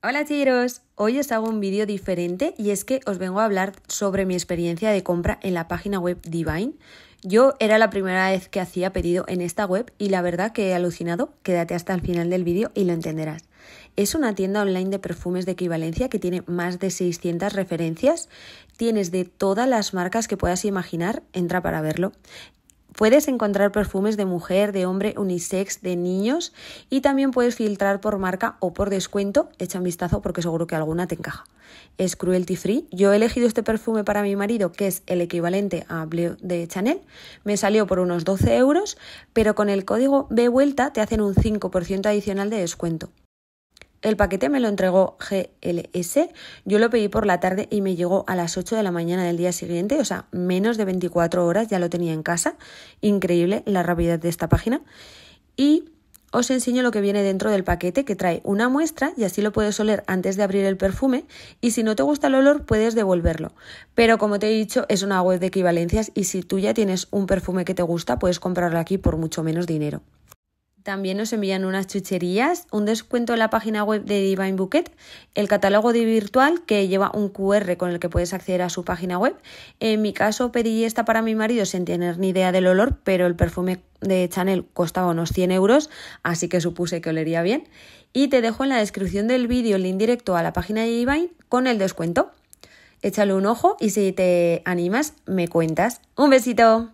Hola chicos, hoy os hago un vídeo diferente y es que os vengo a hablar sobre mi experiencia de compra en la página web Divine. Yo era la primera vez que hacía pedido en esta web y la verdad que he alucinado, quédate hasta el final del vídeo y lo entenderás. Es una tienda online de perfumes de equivalencia que tiene más de 600 referencias, tienes de todas las marcas que puedas imaginar, entra para verlo. Puedes encontrar perfumes de mujer, de hombre, unisex, de niños y también puedes filtrar por marca o por descuento. Echa un vistazo porque seguro que alguna te encaja. Es cruelty free. Yo he elegido este perfume para mi marido que es el equivalente a Bleu de Chanel. Me salió por unos 12 euros, pero con el código B vuelta te hacen un 5% adicional de descuento. El paquete me lo entregó GLS, yo lo pedí por la tarde y me llegó a las 8 de la mañana del día siguiente, o sea, menos de 24 horas ya lo tenía en casa. Increíble la rapidez de esta página. Y os enseño lo que viene dentro del paquete que trae una muestra y así lo puedes oler antes de abrir el perfume y si no te gusta el olor puedes devolverlo. Pero como te he dicho es una web de equivalencias y si tú ya tienes un perfume que te gusta puedes comprarlo aquí por mucho menos dinero. También nos envían unas chucherías, un descuento en la página web de Divine Bouquet, el catálogo de virtual que lleva un QR con el que puedes acceder a su página web. En mi caso pedí esta para mi marido sin tener ni idea del olor, pero el perfume de Chanel costaba unos 100 euros, así que supuse que olería bien. Y te dejo en la descripción del vídeo el link directo a la página de Divine con el descuento. Échale un ojo y si te animas me cuentas. Un besito.